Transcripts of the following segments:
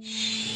I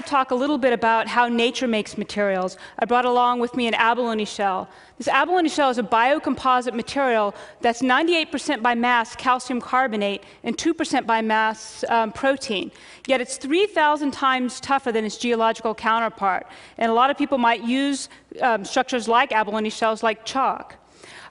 would talk a little bit about how nature makes materials. I brought along with me an abalone shell. This abalone shell is a biocomposite material that's 98% by mass calcium carbonate and 2% by mass um, protein. Yet it's 3,000 times tougher than its geological counterpart. And a lot of people might use um, structures like abalone shells like chalk.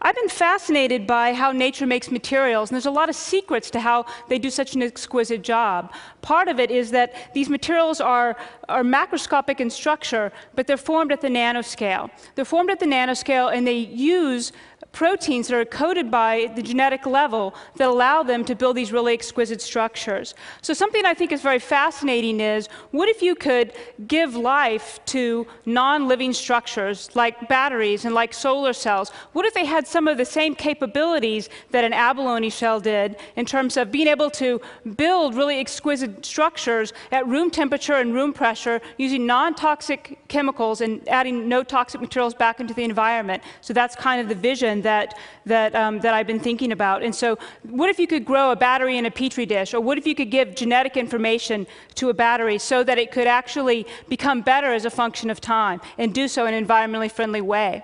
I've been fascinated by how nature makes materials, and there's a lot of secrets to how they do such an exquisite job. Part of it is that these materials are, are macroscopic in structure, but they're formed at the nanoscale. They're formed at the nanoscale, and they use proteins that are coded by the genetic level that allow them to build these really exquisite structures. So, something I think is very fascinating is what if you could give life to non living structures like batteries and like solar cells? What if they had some of the same capabilities that an abalone shell did in terms of being able to build really exquisite structures at room temperature and room pressure using non toxic chemicals and adding no toxic materials back into the environment? So, that's kind of the vision that, that, um, that I've been thinking about. And so, what if you could grow a battery in a petri dish? Or what if you could give genetic information to a battery so that it could actually become better as a function of time and do so in an environmentally friendly way?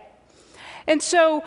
And so,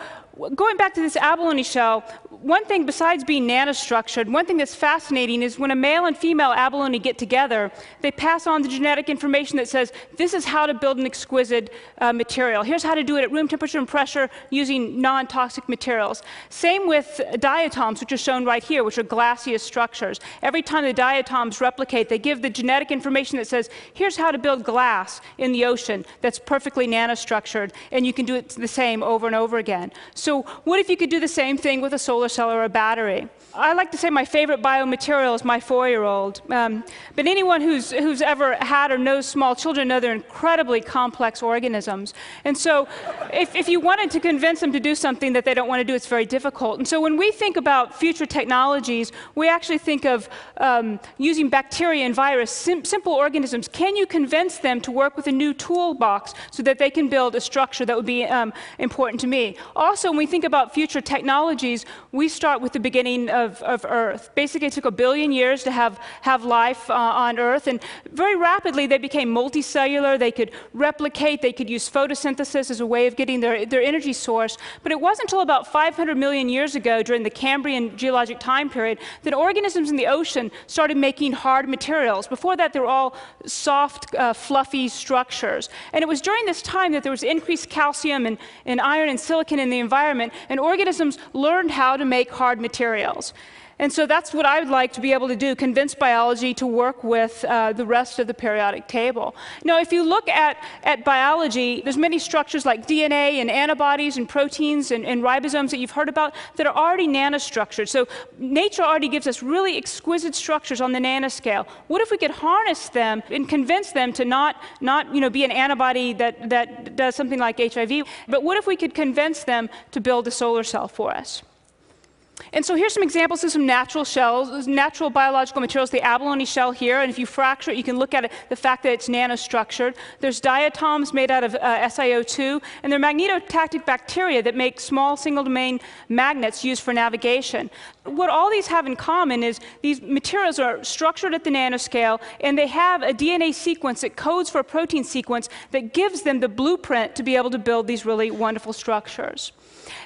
going back to this abalone shell, one thing besides being nanostructured, one thing that's fascinating is when a male and female abalone get together, they pass on the genetic information that says this is how to build an exquisite uh, material. Here's how to do it at room temperature and pressure using non-toxic materials. Same with diatoms, which are shown right here, which are glassous structures. Every time the diatoms replicate, they give the genetic information that says here's how to build glass in the ocean that's perfectly nanostructured, and you can do it the same over and over again. So what if you could do the same thing with a solar cell or a battery. I like to say my favorite biomaterial is my four-year-old. Um, but anyone who's, who's ever had or knows small children know they're incredibly complex organisms. And so if, if you wanted to convince them to do something that they don't want to do, it's very difficult. And so when we think about future technologies, we actually think of um, using bacteria and virus, sim simple organisms. Can you convince them to work with a new toolbox so that they can build a structure that would be um, important to me? Also, when we think about future technologies, we start with the beginning of, of Earth. Basically, it took a billion years to have, have life uh, on Earth, and very rapidly they became multicellular. They could replicate, they could use photosynthesis as a way of getting their, their energy source. But it wasn't until about 500 million years ago, during the Cambrian geologic time period, that organisms in the ocean started making hard materials. Before that, they were all soft, uh, fluffy structures. And it was during this time that there was increased calcium and, and iron and silicon in the environment, and organisms learned how to make hard materials. And so that's what I would like to be able to do convince biology to work with uh, the rest of the periodic table. Now, if you look at, at biology, there's many structures like DNA and antibodies and proteins and, and ribosomes that you've heard about that are already nanostructured. So nature already gives us really exquisite structures on the nanoscale. What if we could harness them and convince them to not, not you know, be an antibody that, that does something like HIV, but what if we could convince them to build a solar cell for us? And so here's some examples of some natural shells, natural biological materials, the abalone shell here, and if you fracture it, you can look at it, the fact that it's nanostructured. There's diatoms made out of uh, SiO2, and they're magnetotactic bacteria that make small single domain magnets used for navigation. What all these have in common is these materials are structured at the nanoscale, and they have a DNA sequence that codes for a protein sequence that gives them the blueprint to be able to build these really wonderful structures.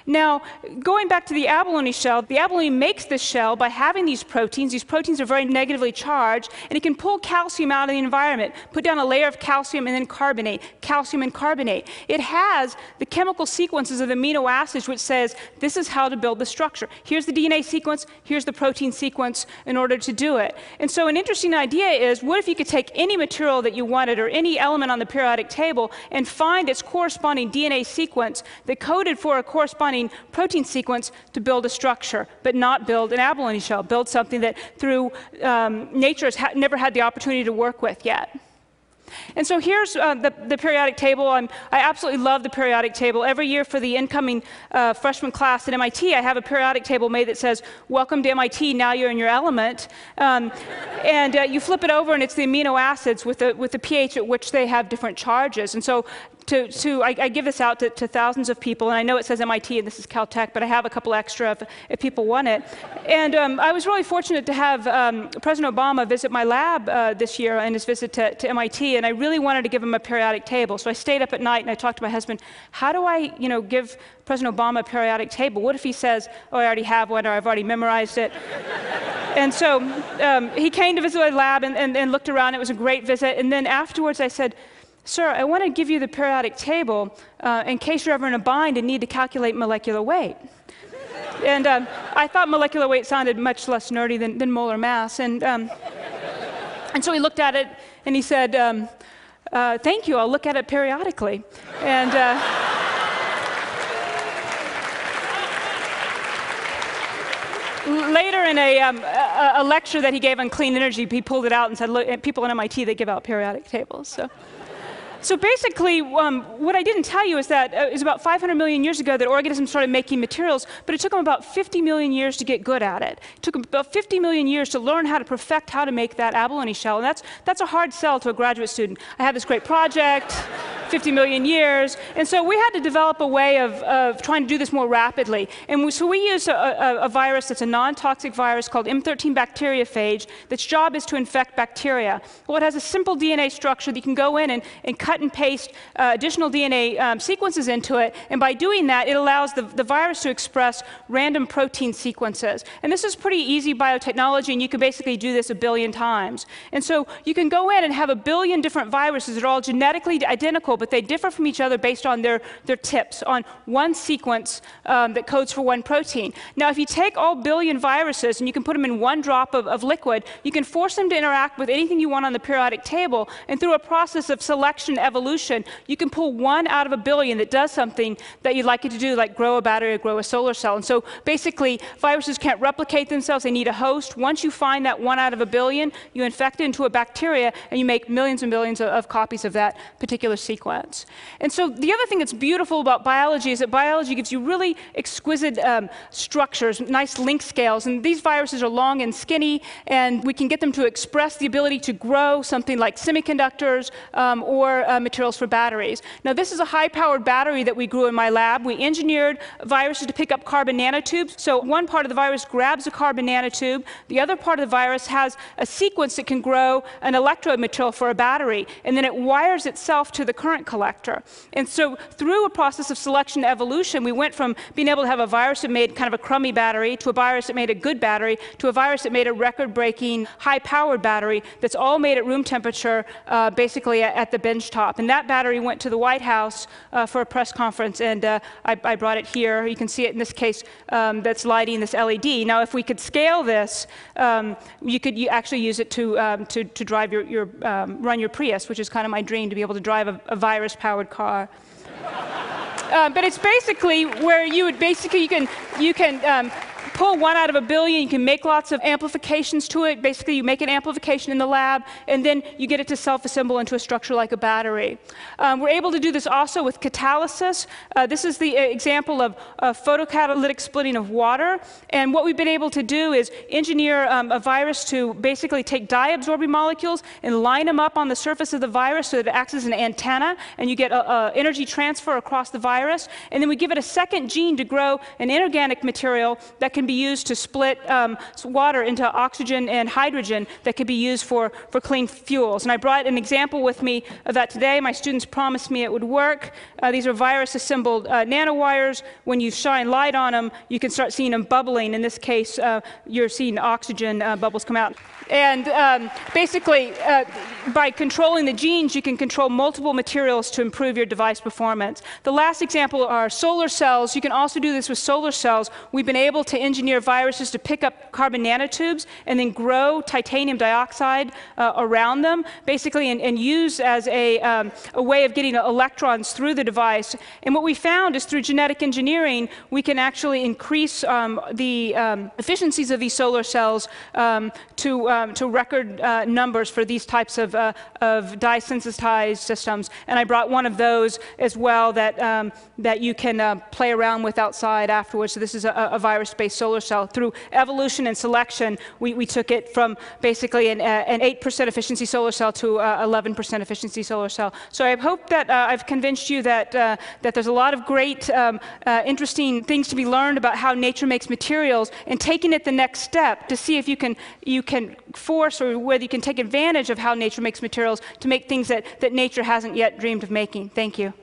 Now, going back to the abalone shell, the abalone makes this shell by having these proteins. These proteins are very negatively charged, and it can pull calcium out of the environment, put down a layer of calcium and then carbonate, calcium and carbonate. It has the chemical sequences of amino acids which says this is how to build the structure. Here's the DNA sequence, here's the protein sequence in order to do it. And so an interesting idea is what if you could take any material that you wanted or any element on the periodic table and find its corresponding DNA sequence that coded for a corresponding corresponding protein sequence to build a structure, but not build an abalone shell, build something that through um, nature has ha never had the opportunity to work with yet. And so here's uh, the, the, periodic table. I'm, i absolutely love the periodic table. Every year for the incoming uh, freshman class at MIT, I have a periodic table made that says, Welcome to MIT, now you're in your element. Um, and uh, you flip it over, and it's the amino acids with the, with the pH at which they have different charges. And so to, to I, I, give this out to, to, thousands of people, and I know it says MIT and this is Caltech, but I have a couple extra if, if people want it. And um, I was really fortunate to have um, President Obama visit my lab uh, this year in his visit to, to, MIT, and I really wanted to give him a periodic table. So I stayed up at night and I talked to my husband, how do I, you know, give President Obama a periodic table? What if he says, oh, I already have one, or I've already memorized it? and so um, he came to visit my lab and, and, and looked around. It was a great visit. And then afterwards I said, Sir, I want to give you the periodic table uh, in case you're ever in a bind and need to calculate molecular weight. and um, I thought molecular weight sounded much less nerdy than, than molar mass. And, um, and so he looked at it and he said, um, uh, Thank you, I'll look at it periodically. And uh, later in a, um, a, a, lecture that he gave on clean energy, he pulled it out and said, Look, people in MIT, they give out periodic tables. So. So basically, um, what I didn't tell you is that uh, it was about 500 million years ago that organisms started making materials, but it took them about 50 million years to get good at it. It took about 50 million years to learn how to perfect how to make that abalone shell, and that's, that's a hard sell to a graduate student. I have this great project. 50 million years. And so we had to develop a way of, of trying to do this more rapidly. And we, so we use a, a, a virus that's a non-toxic virus called M13 bacteriophage that's job is to infect bacteria. Well, it has a simple DNA structure that you can go in and, and cut and paste uh, additional DNA um, sequences into it. And by doing that, it allows the, the virus to express random protein sequences. And this is pretty easy biotechnology, and you can basically do this a billion times. And so you can go in and have a billion different viruses that are all genetically identical, but they differ from each other based on their, their tips, on one sequence um, that codes for one protein. Now, if you take all billion viruses and you can put them in one drop of, of liquid, you can force them to interact with anything you want on the periodic table, and through a process of selection evolution, you can pull one out of a billion that does something that you'd like it to do, like grow a battery or grow a solar cell. And so basically, viruses can't replicate themselves, they need a host. Once you find that one out of a billion, you infect it into a bacteria, and you make millions and billions of, of copies of that particular sequence. And so the other thing that's beautiful about biology is that biology gives you really exquisite um, structures, nice link scales. And these viruses are long and skinny, and we can get them to express the ability to grow something like semiconductors um, or uh, materials for batteries. Now, this is a high-powered battery that we grew in my lab. We engineered viruses to pick up carbon nanotubes. So one part of the virus grabs a carbon nanotube. The other part of the virus has a sequence that can grow an electrode material for a battery. And then it wires itself to the current collector. And so through a process of selection evolution, we went from being able to have a virus that made kind of a crummy battery to a virus that made a good battery to a virus that made a record-breaking, high-powered battery that's all made at room temperature, uh, basically at, at, the bench And that battery went to the White House uh, for a press conference, and uh, I, I, brought it here. You can see it in this case um, that's lighting this LED. Now, if we could scale this, um, you could actually use it to, um, to, to, drive your, your um, run your Prius, which is kind of my dream to be able to drive a, a virus-powered car. Uh, but it's basically where you would basically you can you can um, pull one out of a billion, you can make lots of amplifications to it. Basically, you make an amplification in the lab, and then you get it to self-assemble into a structure like a battery. Um, we're able to do this also with catalysis. Uh, this is the uh, example of uh, photocatalytic splitting of water. And what we've been able to do is engineer um, a virus to basically take dye-absorbing molecules and line them up on the surface of the virus so that it acts as an antenna, and you get a, a energy transfer across the virus. And then we give it a second gene to grow an inorganic material that can can be used to split um, water into oxygen and hydrogen that could be used for, for clean fuels. And I brought an example with me of that today. My students promised me it would work. Uh, these are virus assembled uh, nanowires. When you shine light on them, you can start seeing them bubbling. In this case, uh, you're seeing oxygen uh, bubbles come out. And um, basically, uh, by controlling the genes, you can control multiple materials to improve your device performance. The last example are solar cells. You can also do this with solar cells. We've been able to engineer viruses to pick up carbon nanotubes and then grow titanium dioxide uh, around them, basically, and, and use as a, um, a way of getting electrons through the device. And what we found is through genetic engineering, we can actually increase um, the um, efficiencies of these solar cells um, to um, to record uh, numbers for these types of, uh, of dye sensitized systems. And I brought one of those as well that, um, that you can uh, play around with outside afterwards. So this is a, a virus-based solar cell. Through evolution and selection, we, we took it from basically an, uh, an 8% efficiency solar cell to 11% efficiency solar cell. So I hope that I've convinced you that, that there's a lot of great, um, interesting things to be learned about how nature makes materials and taking it the next step to see if you can, you can force or whether you can take advantage of how nature makes materials to make things that, that nature hasn't yet dreamed of making. Thank you.